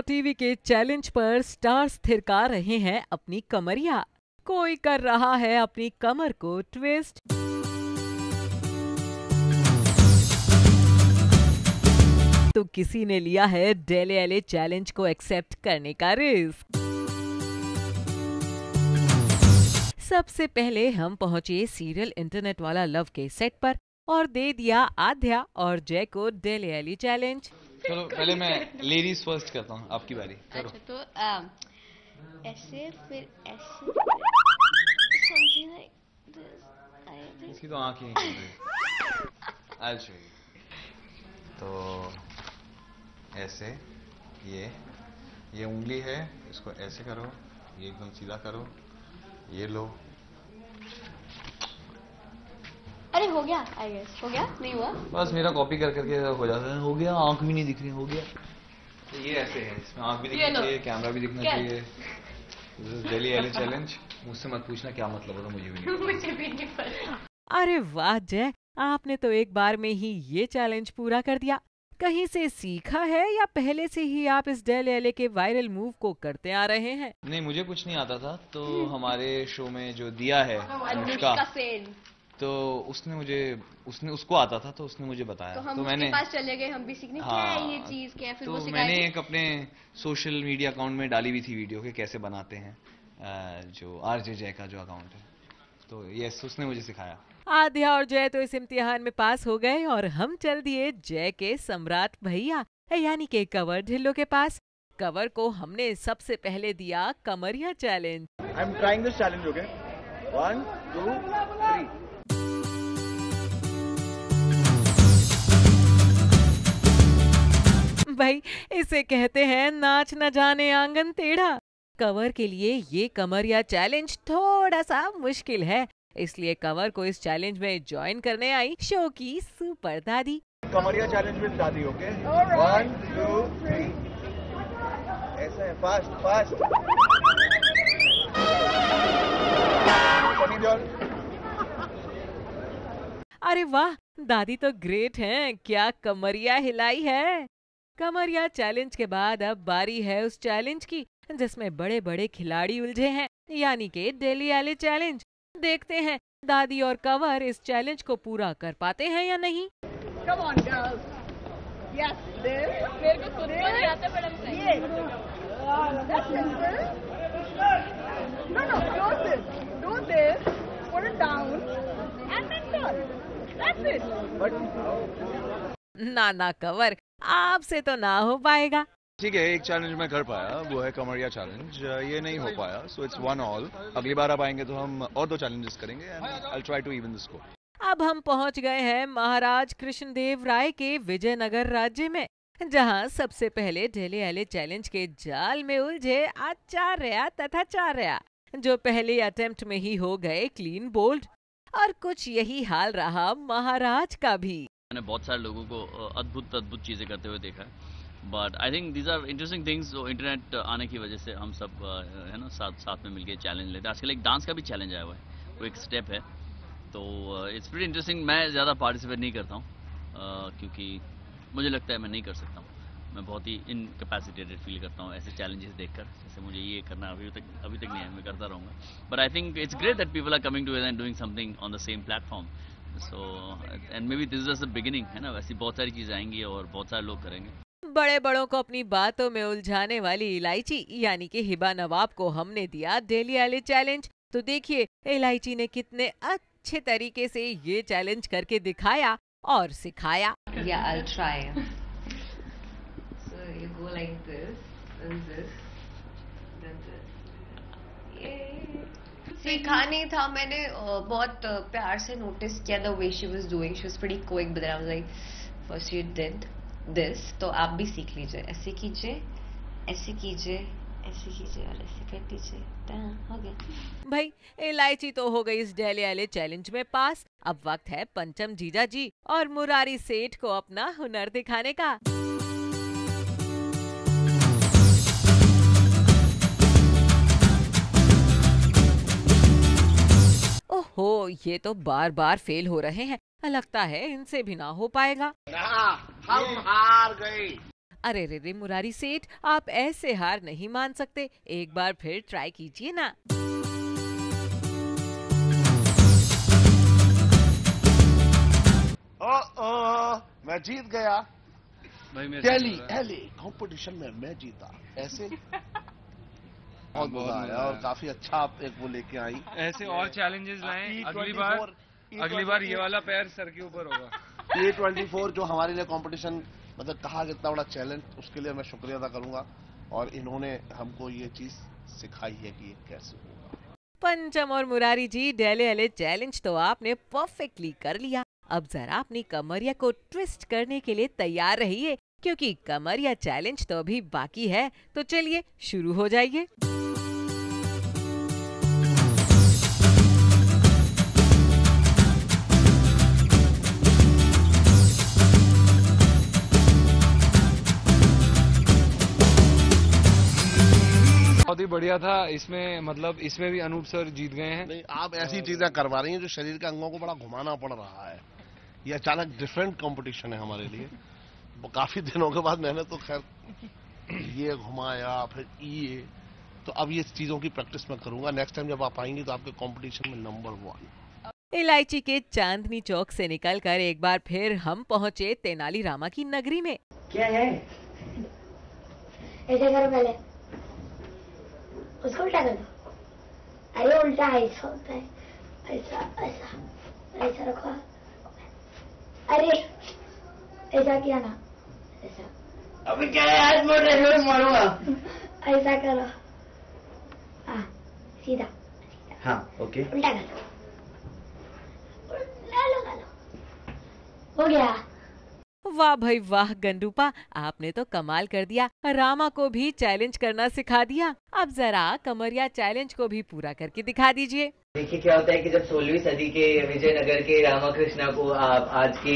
TV के challenge पर stars थिरका रहे हैं अपनी कमरिया। कोई कर रहा है अपनी कमर को ट्विस्ट तो किसी ने लिया है डेले एले चैलेंज को एक्सेप्ट करने का रिस्क सबसे पहले हम पहुँचे सीरियल इंटरनेट वाला लव के सेट पर। और दे दिया आध्या और जय को डेले एली चैलेंज चलो पहले मैं लेडीज़ फ़र्स्ट करता हूँ आपकी बारी। करो। अच्छा तो ऐसे फिर ऐसे. इसकी तो आँख ही नहीं खुल रही। Show तो ऐसे ये ये उंगली है इसको ऐसे करो ये एकदम सीधा करो ये लो। अरे हो गया आई गेस हो गया नहीं हुआ। बस मेरा कॉपी कर करके हो जाता है। हो गया आँख भी नहीं दिख रही हो गया। तो ये ऐसे है इसमें आँख भी दिखनी। चाहिए कैमरा भी दिखना? चाहिए। डेली एली चैलेंज मुझसे मत पूछना क्या मतलब होता मुझे भी नहीं मुझे भी नहीं पता। अरे वाह जय। आपने तो एक बार में ही ये चैलेंज पूरा कर दिया। कहीं से सीखा है या पहले से ही आप इस डेल एले के वायरल मूव को करते आ रहे हैं? नहीं मुझे कुछ नहीं आता था तो हमारे शो में जो दिया है अनुष्का अनुष्का सेन। तो उसने मुझे उसने उसको आता था तो उसने मुझे बताया। तो हम तो उसके मैंने पास चले गए हम भी सीखने क्या है ये हाँ, चीज़ क्या है? फिर तो वो मैंने एक अपने सोशल मीडिया अकाउंट में डाली हुई थी वीडियो के कैसे बनाते हैं जो आर जे जय का जो अकाउंट है। तो यस उसने मुझे सिखाया। आध्या और जय तो इस इम्तिहान में पास हो गए और हम चल दिए जय के सम्राट भैया यानी के कवर ढिल्लो के पास। कवर को हमने सबसे पहले दिया कमरिया challenge I'm trying this challenge, okay? One, two, three. भाई इसे कहते हैं नाच न जाने आँगन टेढ़ा कवर के लिए ये कमरिया चैलेंज थोड़ा सा मुश्किल है इसलिए कवर को इस चैलेंज में ज्वाइन करने आई शो की सुपर दादी कमरिया challenge with Dadi, okay? One, two, three. ऐसा है. Sunny Deol. अरे वाह दादी तो ग्रेट हैं क्या कमरिया हिलाई है कमरिया चैलेंज के बाद अब बारी है उस चैलेंज की जिसमें बड़े बड़े खिलाड़ी उलझे हैं यानी कि डेली एले चैलेंज देखते हैं दादी और कवर इस चैलेंज को पूरा कर पाते हैं या नहीं Come on, girls. Yes. That's simple. No, no, close this. Do this. Put it down. And then turn. That's it. But ना ना कवर आपसे तो ना हो पाएगा। ठीक है एक चैलेंज मैं कर पाया वो है कमरिया चैलेंज ये नहीं हो पाया सो इट्स वन ऑल अगली बार आप आएँगे तो हम और दो चैलेंजेस करेंगे I try to even this अब हम पहुँच गए हैं महाराज कृष्णदेव राय के विजयनगर राज्य में जहाँ सबसे पहले ढेले एले चैलेंज के जाल में उलझे आचार्य तथा चार्या जो पहले अटेम्प्ट में ही हो गए क्लीन बोल्ड और कुछ यही हाल रहा महाराज का भी। मैंने बहुत सारे लोगों को अद्भुत अद्भुत चीज़ें करते हुए देखा है। But I think these are interesting things जो इंटरनेट आने की वजह से हम सब है ना, साथ साथ में मिलके चैलेंज लेते हैं। आजकल एक डांस का भी चैलेंज आया हुआ है, वो एक स्टेप है। तो इट्स वेरी इंटरेस्टिंग मैं ज़्यादा पार्टिसिपेट नहीं करता हूँ क्योंकि मुझे लगता है मैं नहीं कर सकता हूँ। मैं बहुत ही इनकेपेसिटेटेड फील करता हूँ ऐसे चैलेंजेस देखकर, जैसे मुझे ये करना अभी तक अभी तक नहीं है, मैं करता रहूँगा। But I think it's great that people are coming to and doing something on the same platform so and maybe this is the beginning है ना वैसी बहुत सारी चीज़ें आएँगी और बहुत सारे लोग करेंगे बड़े बड़ों को अपनी बातों में उलझाने वाली इलायची यानी कि हिबा नवाब को हमने दिया डेली एले चैलेंज तो देखिए इलायची ने कितने अच्छे तरीके से ये चैलेंज करके दिखाया और सिखाया Yeah, I'll try. so you go like this, then this, then this. Yay! सीखा नहीं था। मैंने बहुत प्यार से नोटिस किया the way she was doing she was pretty quick but I was like first you did this तो आप भी सीख लीजिए। ऐसे कीजिए ऐसे कीजिए ऐसे कीजिए और ऐसे कर दीजिए। हो गया। भाई, इलायची तो हो गई इस डेली एले चैलेंज में पास। अब वक्त है पंचम जीजा जी और मुरारी सेठ को अपना हुनर दिखाने का। ओहो ये तो बार बार फेल हो रहे हैं। लगता है इनसे भी ना हो पाएगा। हम हार गए। अरे रे रे मुरारी सेठ आप ऐसे हार नहीं मान सकते। एक बार फिर ट्राई कीजिए ना। ओ, ओ, मैं जीत गया। भाई मेरे दिल्ली दिल्ली कंपटीशन में मैं जीता। ऐसे? बहुत मज़ा आया। और काफ़ी अच्छा आप एक वो लेके आई। ऐसे और चैलेंजेस लाएँ। E24 अगली बार अगली बार ये वाला पैर सर के ऊपर होगा। ए ट्वेंटी फोर जो हमारे लिए कंपटीशन मतलब कहा कि इतना बड़ा चैलेंज उसके लिए मैं शुक्रिया अदा करूँगा। और इन्होंने हमको ये चीज़ सिखाई है कि ये कैसे होगा। पंचम और मुरारी जी डेले एले चैलेंज तो आपने परफेक्टली कर लिया। अब जरा अपनी कमरिया को ट्विस्ट करने के लिए तैयार रहिए। क्योंकि कमर या चैलेंज तो अभी बाकी है तो चलिए शुरू हो जाइए। बहुत ही बढ़िया था इसमें मतलब इसमें भी अनूप सर जीत गए हैं। नहीं आप ऐसी चीज़ें करवा रही हैं जो शरीर के अंगों को बड़ा घुमाना पड़ रहा है। ये अचानक डिफरेंट कंपटीशन है हमारे लिए। काफ़ी दिनों के बाद मैंने तो खैर ये घुमाया फिर ये। तो अब ये चीज़ों की प्रैक्टिस मैं करूँगा। नेक्स्ट टाइम जब आप आएँगी तो आपके कंपटीशन में नंबर वन इलायची के चांदनी चौक से निकलकर एक बार फिर हम पहुँचे तेनालीरामा की नगरी में। क्या है? ऐसे करो पहले। उसको उल्टा कर दो। अरे उल्टा ऐसा होता है। ऐसा ऐसा। ऐसा रखो। अरे ऐसा किया ना। ऐसा अभी क्या है? मोड़ रहे हो मारूँगा। ऐसा करो। हाँ सीधा हाँ ओके। उल्टा कर ला लो ला लो हो गया। वाह भाई वाह गंडूपा आपने तो कमाल कर दिया। रामा को भी चैलेंज करना सिखा दिया। अब जरा कमरिया चैलेंज को भी पूरा करके दिखा दीजिए। देखिए, क्या होता है कि जब 16वीं सदी के विजयनगर के रामाकृष्णा को आप आज के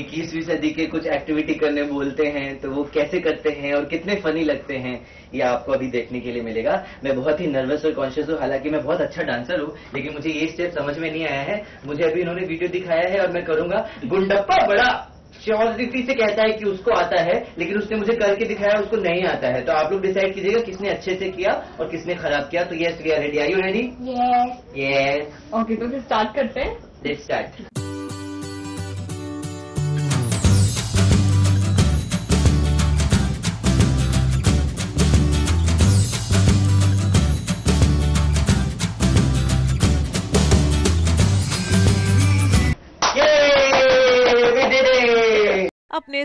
21वीं सदी के कुछ एक्टिविटी करने बोलते हैं तो वो कैसे करते हैं और कितने फनी लगते हैं, ये आपको अभी देखने के लिए मिलेगा। मैं बहुत ही नर्वस और कॉन्शियस हूँ, हालाँकि मैं बहुत अच्छा डांसर हूँ, लेकिन मुझे ये स्टेप समझ में नहीं आया है। मुझे अभी इन्होंने वीडियो दिखाया है और मैं करूँगा, गुंडप्पा बड़ा। श्योरिटी से कहता है कि उसको आता है लेकिन उसने मुझे करके दिखाया उसको नहीं आता है। तो आप लोग डिसाइड कीजिएगा किसने अच्छे से किया और किसने खराब किया। तो yes we are ready I you ready yes yes okay तो फिर स्टार्ट करते हैं। लेट्स स्टार्ट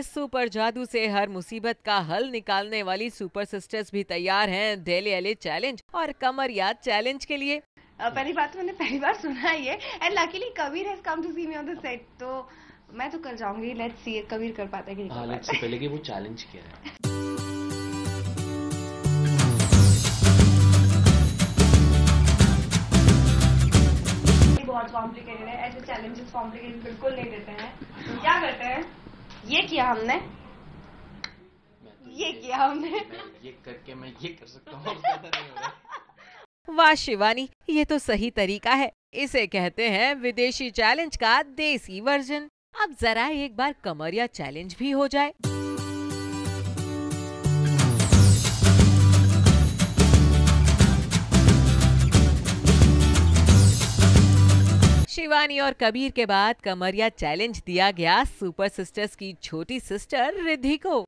अपने सुपर जादू से हर मुसीबत का हल निकालने वाली सुपर सिस्टर्स भी तैयार हैं डेली एले चैलेंज और कमरिया चैलेंज के लिए। पहली बात तो मैंने पहली बार सुना है ये and luckily Kabir has come to see me on the set तो मैं तो कर जाऊँगी लेट्स सी कबीर कर पाता है कि नहीं हाँ कर लेट्स पाता से पहले कि वो चैलेंज क्या है है बहुत कॉम्प्लिकेटेड है ऐसे चैलेंजेस कॉम्प्लिकेटेड बिल्कुल नहीं देते हैं हैं। ये किया हमने। ये किया हमने। मैं ये करके मैं ये कर सकता हूँ वाह शिवानी ये तो सही तरीका है। इसे कहते हैं विदेशी चैलेंज का देसी वर्जन अब जरा एक बार कमरिया चैलेंज भी हो जाए। शिवानी और कबीर के बाद कमरिया चैलेंज दिया गया सुपर सिस्टर्स की छोटी सिस्टर रिद्धि को।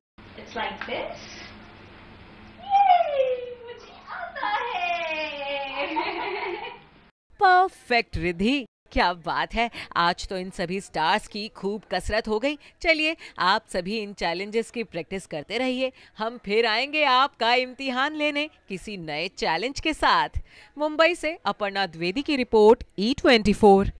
परफेक्ट रिद्धि। क्या बात है? आज तो इन सभी स्टार्स की खूब कसरत हो गई। चलिए, आप सभी इन चैलेंजेस की प्रैक्टिस करते रहिए। हम फिर आएँगे आपका इम्तिहान लेने किसी नए चैलेंज के साथ। मुंबई से अपर्णा द्विवेदी की रिपोर्ट ई ट्वेंटी फोर